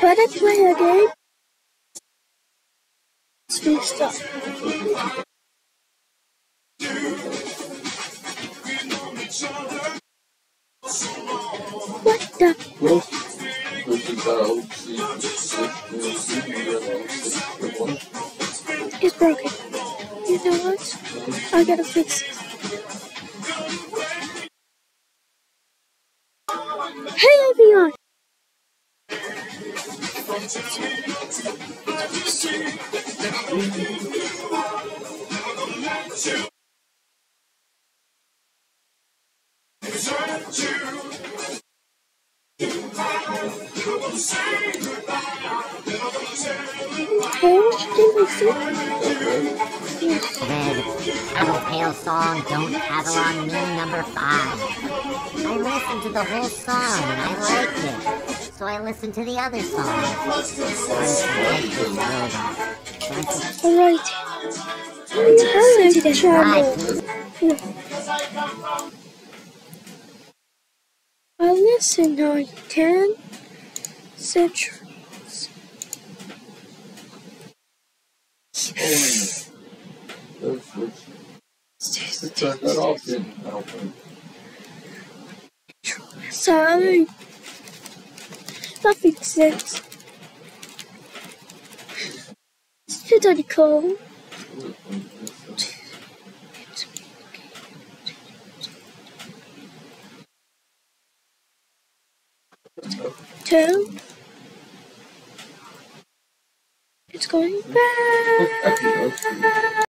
When I play a game, me stop. What the? It's broken. You know what? I gotta fix it. Hey everyone! Pale song, Don't Tattle on Me, number five. I listened to the whole song and I liked it. So I listened to the other song. Artist liked it, Robot. So I said, Alright. Time to travel. I listen on 10 centuries. That's Makes sense. It's pretty cool. Two. It's going back.